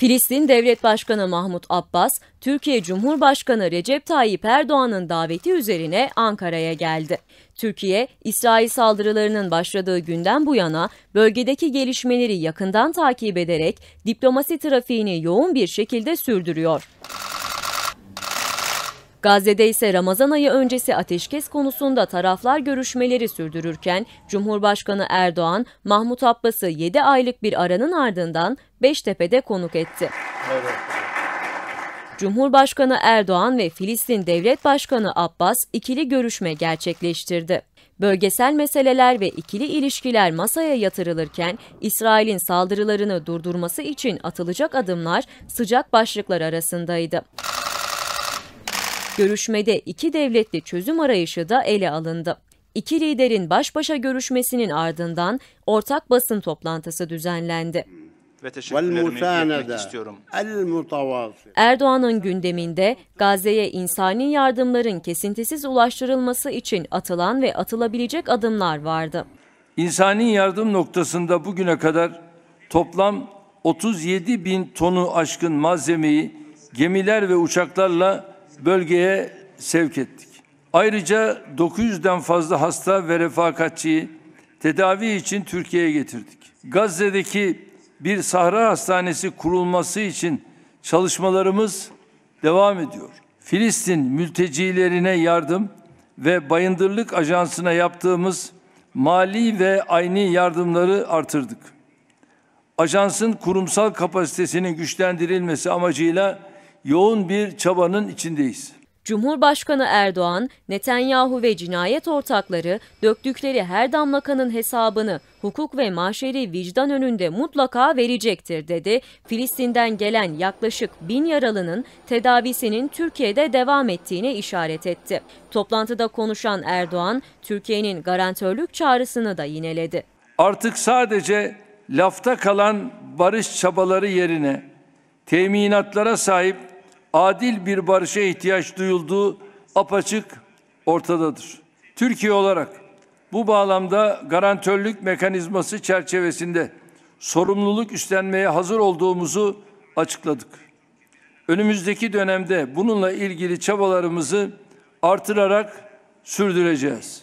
Filistin Devlet Başkanı Mahmut Abbas, Türkiye Cumhurbaşkanı Recep Tayyip Erdoğan'ın daveti üzerine Ankara'ya geldi. Türkiye, İsrail saldırılarının başladığı günden bu yana bölgedeki gelişmeleri yakından takip ederek diplomasi trafiğini yoğun bir şekilde sürdürüyor. Gazze'de ise Ramazan ayı öncesi ateşkes konusunda taraflar görüşmeleri sürdürürken Cumhurbaşkanı Erdoğan, Mahmut Abbas'ı 7 aylık bir aranın ardından Beştepe'de konuk etti. Cumhurbaşkanı Erdoğan ve Filistin Devlet Başkanı Abbas ikili görüşme gerçekleştirdi. Bölgesel meseleler ve ikili ilişkiler masaya yatırılırken İsrail'in saldırılarını durdurması için atılacak adımlar sıcak başlıklar arasındaydı. Görüşmede iki devletli çözüm arayışı da ele alındı. İki liderin baş başa görüşmesinin ardından ortak basın toplantısı düzenlendi. Ve teşekkürlerimi istiyorum. Erdoğan'ın gündeminde Gazze'ye insani yardımların kesintisiz ulaştırılması için atılan ve atılabilecek adımlar vardı. İnsani yardım noktasında bugüne kadar toplam 37 bin tonu aşkın malzemeyi gemiler ve uçaklarla bölgeye sevk ettik. Ayrıca 900'den fazla hasta ve refakatçiyi tedavi için Türkiye'ye getirdik. Gazze'deki bir sahra hastanesi kurulması için çalışmalarımız devam ediyor. Filistin mültecilerine yardım ve Bayındırlık Ajansı'na yaptığımız mali ve ayni yardımları artırdık. Ajansın kurumsal kapasitesinin güçlendirilmesi amacıyla yoğun bir çabanın içindeyiz. Cumhurbaşkanı Erdoğan, Netanyahu ve cinayet ortakları döktükleri her damla kanın hesabını hukuk ve maşeri vicdan önünde mutlaka verecektir dedi. Filistin'den gelen yaklaşık bin yaralının tedavisinin Türkiye'de devam ettiğine işaret etti. Toplantıda konuşan Erdoğan, Türkiye'nin garantörlük çağrısını da yineledi. Artık sadece lafta kalan barış çabaları yerine teminatlara sahip adil bir barışa ihtiyaç duyulduğu apaçık ortadadır. Türkiye olarak bu bağlamda garantörlük mekanizması çerçevesinde sorumluluk üstlenmeye hazır olduğumuzu açıkladık. Önümüzdeki dönemde bununla ilgili çabalarımızı artırarak sürdüreceğiz.